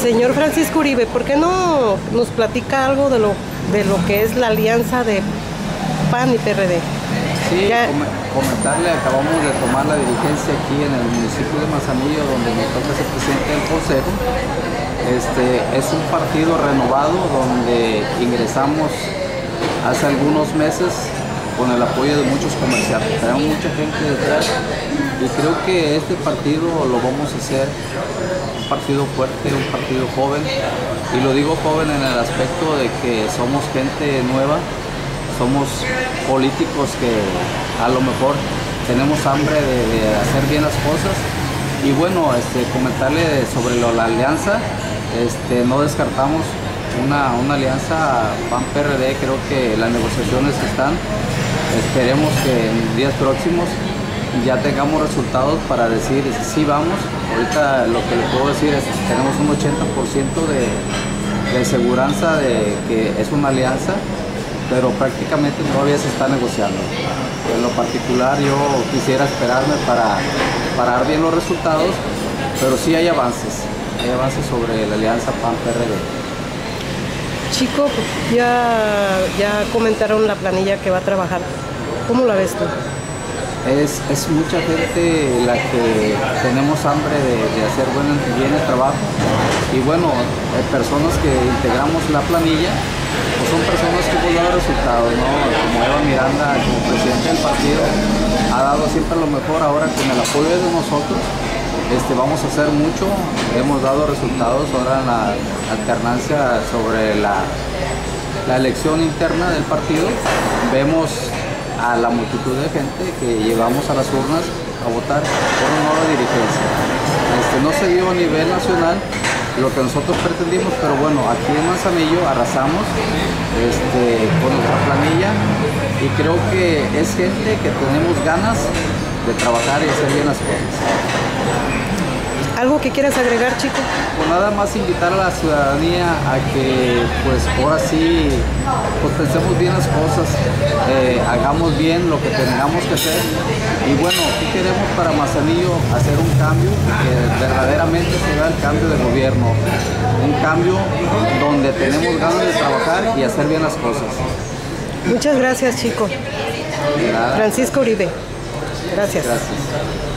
Señor Francisco Uribe, ¿por qué no nos platica algo de lo, de lo que es la alianza de PAN y PRD? Sí, comentarle, acabamos de tomar la dirigencia aquí en el municipio de Mazanillo, donde me toca ser presidente del consejo. Este, es un partido renovado donde ingresamos hace algunos meses con el apoyo de muchos comerciantes. Tenemos mucha gente detrás y creo que este partido lo vamos a hacer partido fuerte, un partido joven. Y lo digo joven en el aspecto de que somos gente nueva, somos políticos que a lo mejor tenemos hambre de, hacer bien las cosas. Y bueno, este, comentarle sobre la alianza, este, no descartamos una, una alianza PAN-PRD, creo que las negociaciones están, esperemos que en días próximos ya tengamos resultados para decir si vamos. Ahorita lo que le puedo decir es que tenemos un 80% de, de seguridad de que es una alianza, pero prácticamente todavía se está negociando. En lo particular yo quisiera esperarme para, para dar bien los resultados, pero sí hay avances, hay avances sobre la alianza PAN-PRD. Chico, ya, ya comentaron la planilla que va a trabajar. ¿Cómo la ves tú? Es, mucha gente la que tenemos hambre de, hacer buen, bien el trabajo y bueno, hay personas que integramos la planilla, pues son personas que hemos dado resultados, ¿no? Como Eva Miranda, como presidente del partido, ha dado siempre lo mejor ahora con el apoyo de nosotros. Este, vamos a hacer mucho, hemos dado resultados ahora en la alternancia sobre la, la elección interna del partido. Vemos a la multitud de gente que llevamos a las urnas a votar por una nueva dirigencia. Este, no se dio a nivel nacional lo que nosotros pretendimos, pero bueno, aquí en Manzanillo arrasamos este, con nuestra planilla y creo que es gente que tenemos ganas de trabajar y hacer bien las cosas. ¿Algo que quieras agregar, chico? Pues nada más invitar a la ciudadanía a que, pues ahora sí, pues pensemos bien las cosas, eh, hagamos bien lo que tengamos que hacer. Y bueno, ¿qué queremos para Mazanillo? Hacer un cambio, que verdaderamente se vea el cambio de gobierno. Un cambio donde tenemos ganas de trabajar y hacer bien las cosas. Muchas gracias, chico. Francisco Uribe. Gracias. Gracias.